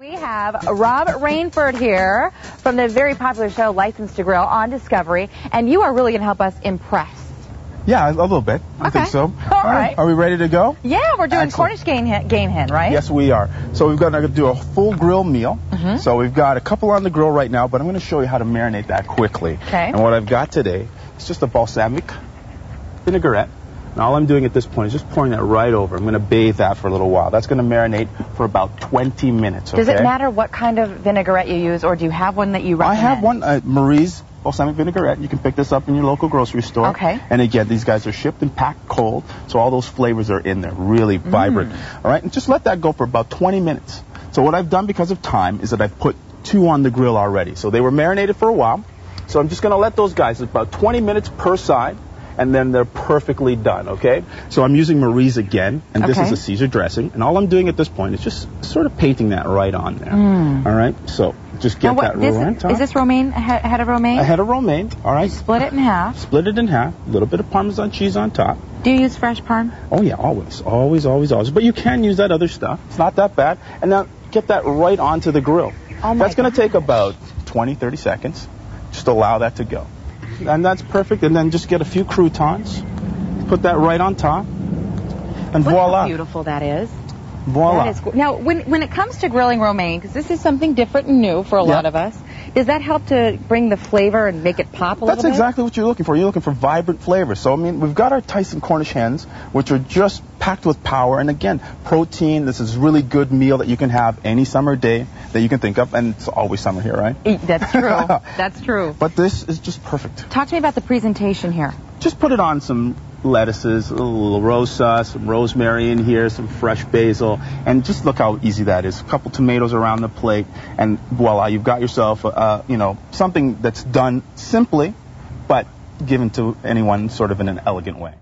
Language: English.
We have Rob Rainford here from the very popular show License to Grill on Discovery, and you are really going to help us impress. Yeah, a little bit. I Okay. think so. All right. Are we ready to go? Yeah, we're doing Excellent. Cornish game hen, game hen, right? Yes, we are. So we've got to do a full grill meal. Mm-hmm. So we've got a couple on the grill right now, but I'm going to show you how to marinate that quickly. Okay. And what I've got today is just a balsamic vinaigrette. And all I'm doing at this point is just pouring that right over. I'm going to bathe that for a little while. That's going to marinate for about 20 minutes. Does it matter what kind of vinaigrette you use, or do you have one that you recommend? I have one, uh, Marie's balsamic vinaigrette. You can pick this up in your local grocery store. Okay. And again, these guys are shipped and packed cold, so all those flavors are in there, really Mm. vibrant. All right, and just let that go for about 20 minutes. So what I've done because of time is that I've put two on the grill already. So they were marinated for a while. So I'm just going to let those guys about 20 minutes per side. And then they're perfectly done, okay? So I'm using Marie's again, and this Okay. is a Caesar dressing. And all I'm doing at this point is just sort of painting that right on there. All right? So just get Mm. What, that this, right top. is this romaine, he- head of romaine? A head of romaine, all right. Split it in half. Split it in half. A little bit of Parmesan cheese on top. Do you use fresh parm? Oh yeah, always, always, always, always. But you can use that other stuff. It's not that bad. And now get that right onto the grill. Oh That's going to take about 20, 30 seconds. Just allow that to go. And that's perfect. And then just get a few croutons. Put that right on top. And Look voila. how beautiful that is. Voila. That is cool. Now, when when it comes to grilling romaine, because this is something different and new for a Yeah. lot of us, does that help to bring the flavor and make it pop a That's little bit? That's exactly what you're looking for. You're looking for vibrant flavors. So, I mean, we've got our Tyson Cornish hens, which are just packed with power. And again, protein. This is really good meal that you can have any summer day that you can think of. And it's always summer here, right? That's true. That's true. But this is just perfect. Talk to me about the presentation here. Just put it on some lettuces, a little rosa, some rosemary in here, some fresh basil, and just look how easy that is. A couple tomatoes around the plate, and voila, you've got yourself, uh, you know, something that's done simply, but given to anyone sort of in an elegant way.